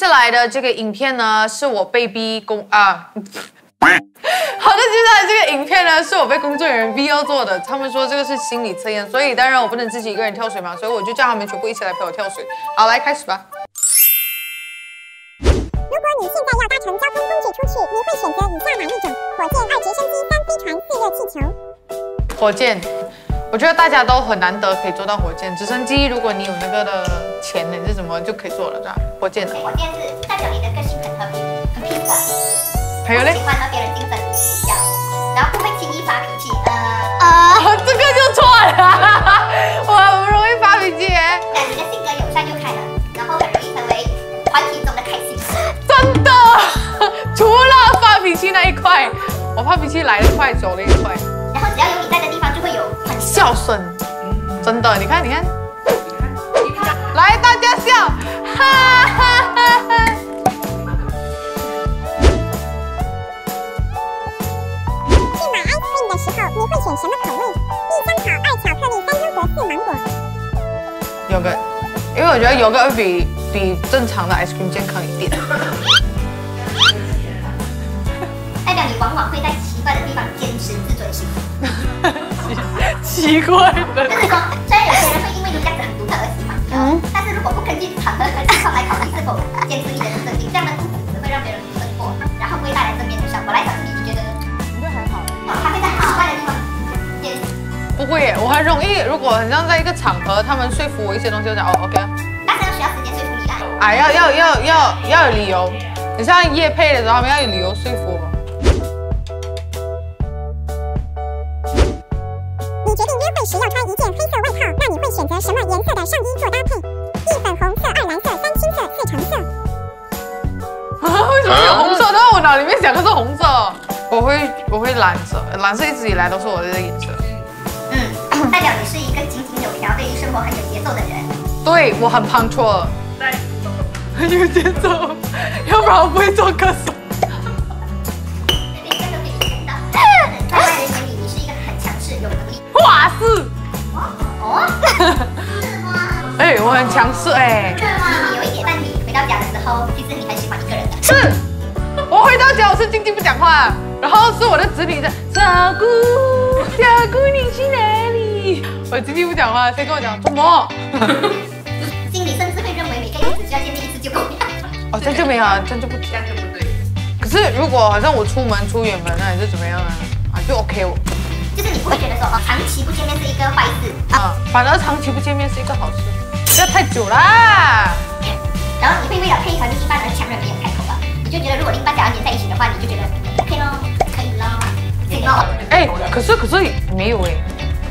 下来的这个影片呢，是我被逼工啊。好的，接下来这个影片呢，是我被工作人员逼要做的。他们说这个是心理测验，所以当然我不能自己一个人跳水嘛，所以我就叫他们全部一起来陪我跳水。好，来开始吧。如果你现在要搭乘交通工具出去，你会选择以下哪一种？火箭、二直升机、三飞船、四热气球？火箭，我觉得大家都很难得可以做到火箭。直升机，如果你有那个的钱，你是怎么就可以做了，对吧？火箭的。火箭是代表你的个性很和平、很平和，还有嘞喜？欢和别人竞争比较，然后不会轻易发脾气。呃，啊，这个就错了，我很容易发脾气耶。但你的性格友善又开朗，然后很容易成为团体中的开心。真的，除了发脾气那一块，我发脾气来得快，走得也快。很孝顺，真的，你看，你看，来，大家笑，哈哈哈哈。去买 ice cream 的时候，你会选什么口味？一香草、二巧克力、三优格、四芒果。有个，因为我觉得有个会比比正常的 ice cream 健康一点。代表你往往会在奇怪的地方坚持自尊心。奇怪的就是说，虽然有些人会因为你这样子很独特而喜欢你哦，但是如果不根据场合和情况来考虑是否坚持你的人生，你这样的固执只会让别人生过，然后不会带来正面的效果。来，小助理，你觉得呢？我觉得还好。哦他会在很奇怪的地方坚持，不会耶，我很容易，如果很像在一个场合，他们说服我一些东西，我讲哦 OK 啊，但是要需要时间说服你啊。啊要要要要要有理由。你像叶配的时候，他们要有理由说服选择什么颜色的上衣做搭配？一粉红色，二蓝色，三青色，四橙色。啊，为什么有红色？但是我脑里面想的是红色。我会我会蓝色，蓝色一直以来都是我的颜色。嗯，代表你是一个井井有条、对于生活很有节奏的人。对我很 punctual，很有节奏，要不然我不会做歌手。我很强势哎。是吗？你有一点，但你回到家的时候，其实你很喜欢一个人的。是，我回到家我是静静不讲话，然后是我的子女在小姑，小姑你去哪里？我静静不讲话，谁跟我讲 做么？心里甚至会认为每个日子只要见面一次就够了。哦，这样就没有啊，这样就不这样就不对。可是如果好像我出门出远门啊，还是怎么样啊，啊就 OK 我就是你不会觉得说哦，长期不见面是一个坏事啊，啊，反而长期不见面是一个好事，不要太久啦。然后你会为了配合另一半而强忍没有开口吧？你就觉得如果另一半想要黏在一起的话，你就觉得 OK 咯，可以咯，行咯。哎，可是可是没有哎，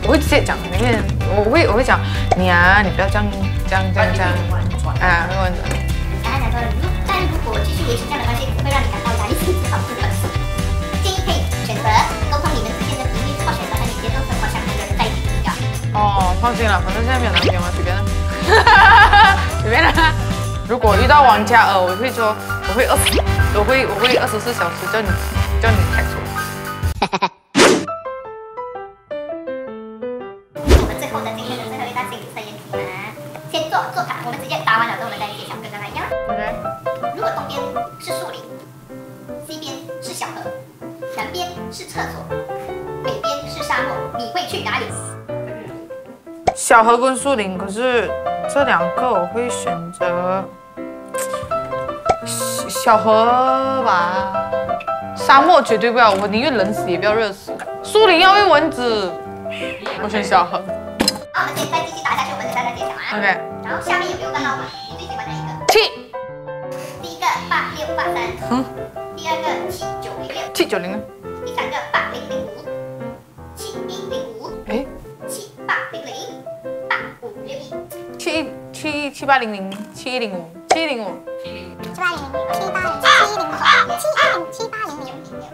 我会直接讲那边，我会我会讲你啊，你不要这样这样这样这样啊，会问的。然后讲说，如但如果继续维持这样的关系，会让你感到压力，甚至导致分手。建议可以选择沟通你们之间的频率，或选择和你节奏生活相同的人在一起比较。哦，放心了，反正现在没有男朋友嘛，随便了，随便了。如果遇到王嘉尔，我会说，我会二十，我会我会二十四小时叫你叫你开除。我们最后的今天的最后一道心理测验题嘛，先做做卡，我们直接答完了之后，我们再揭晓，跟刚才一样。OK，如果东边是树林西边是小河，南边是厕所，小河跟树林，可是这两个我会选择小小河吧。沙漠绝对不要，我宁愿冷死也不要热死。树林要喂蚊子，我选小河。好，我们现在继续打下去，我们等大家揭晓啊。OK，然后下面有六个号码，你最喜欢哪一个？七第一个八六八三，嗯第二个七九零六，七九零呢？八零零七一零五七一零五。七八零零七八零七一零七一零七八零零。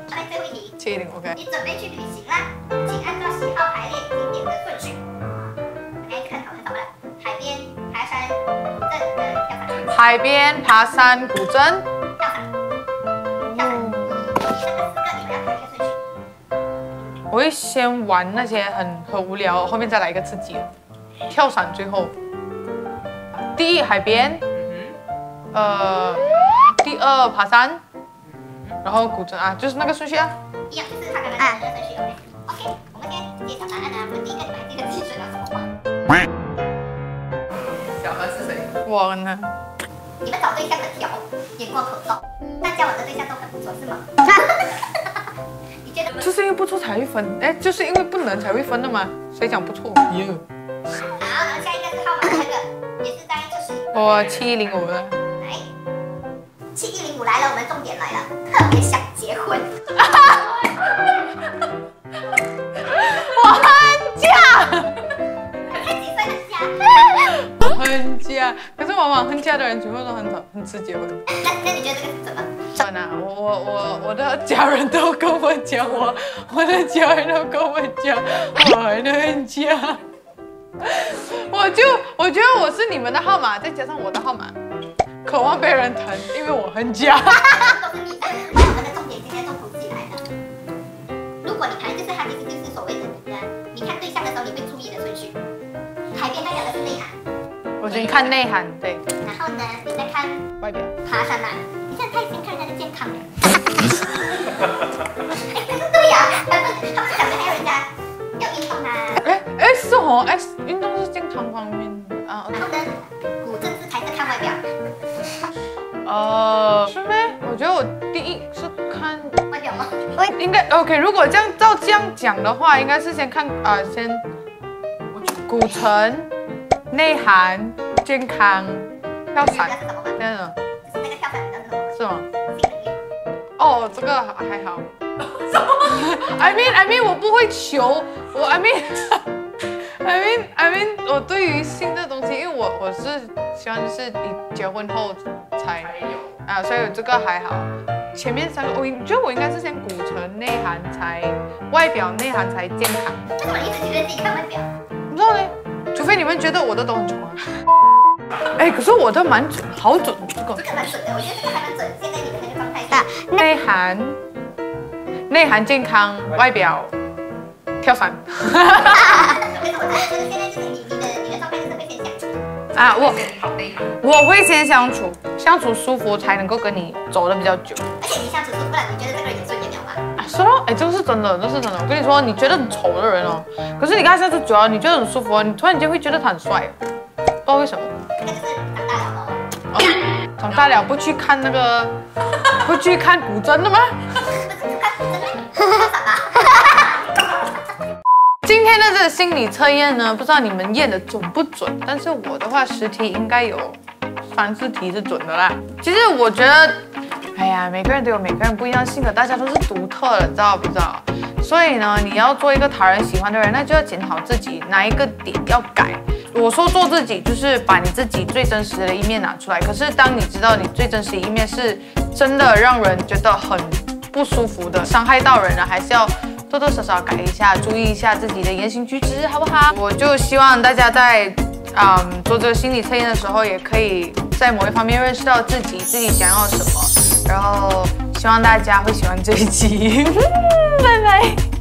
好，来最后一题，七一零 OK。你准备去旅行啦，请按照喜好排列景点的顺序。OK，看好很少了，海边、爬山、古镇的跳伞、海边、爬山、古镇。跳伞、跳伞。以上的四个你们要排列顺序。我会先玩那些很很无聊，后面再来一个刺激的。跳伞最后。第一海边，呃，第二爬山，然后古筝啊，就是那个顺序啊。一样，就是他刚刚讲的顺序。OK，我们先揭晓答案啊。我们第一个，你们还记得自己选了什么吗？小何是谁？我呢？你们找对象很挑，眼光可造，但交往的对象都很不错，是吗？你觉得？就是因为不错才会分，哎，就是因为不能才会分的嘛。谁讲不错？耶。好，然后下一个是号码那个，也是大概就是我七一零五了。来，七一零五来了，我们重点来了，特别想结婚。我很假，看几岁很假。我很假。可是往往很假的人，全部都很早很迟结婚。那那你觉得这个是怎么？真的，我我我我的家人都跟我讲，我我的家人都跟我讲，我很假。我就我觉得我是你们的号码，再加上我的号码，渴望被人疼，因为我很假。都是你的。我们的重点今天重头戏来了。如果你谈，就是他其实就是所谓的你的，你看对象的时候你会注意的顺序。海边代表的是内涵，我觉得你看内涵，对然后呢，你再看外表。爬山啊，你现在太先看人家的健康了。哎，可是对呀、他们他们讲的还有人家 哦，，X 运动是健康方面的啊。然后呢，古正是才是看外表，呃，是咩？我觉得我第一是看，外表吗？应该 OK。如果这样照这样讲的话，应该是先看啊、先古城、内涵、健康、跳伞那是什么吗？这样的，就是那个跳伞的那种是吗？哦，这个还好。I mean, I mean，我不会求我，I mean。I mean, I mean，我对于性这东西，因为我我是希望就是你结婚后才还有啊，所以这个还好。前面三个，我觉得我应该是先古城内涵才外表内涵才健康，为什么你一直觉得自己看外表？不知道嘞？除非你们觉得我的都很丑啊。哎，可是我的蛮准，好准这个这个蛮准的，我觉得这个还蛮准。现在你的那个状态是。内涵，内涵健康，外表跳伞为什么他觉得现在就是你你的你的状态就是会先想，啊，我。我会先相处，相处舒服才能够跟你走的比较久。而且你相处舒服了，你觉得这个人也顺眼了吗？啊，是咯，哎，这个是真的，这是真的。我跟你说，你觉得很丑的人哦，可是你跟他相处久了，你觉得很舒服哦，你突然间会觉得他很帅，不知道为什么。这个就是长大了咯。哦，长大了不去看那个，不去看古筝了吗？心理测验呢，不知道你们验的准不准，但是我的话十题应该有三四题是准的啦。其实我觉得，哎呀，每个人都有每个人不一样性格，大家都是独特的，知道不知道？所以呢，你要做一个讨人喜欢的人，那就要检讨自己哪一个点要改。我说做自己，就是把你自己最真实的一面拿出来。可是当你知道你最真实的一面是真的让人觉得很不舒服的，伤害到人了，还是要多多少少改一下，注意一下自己的言行举止，好不好？我就希望大家在嗯做这个心理测验的时候，也可以在某一方面认识到自己，自己想要什么，然后希望大家会喜欢这一集，拜拜。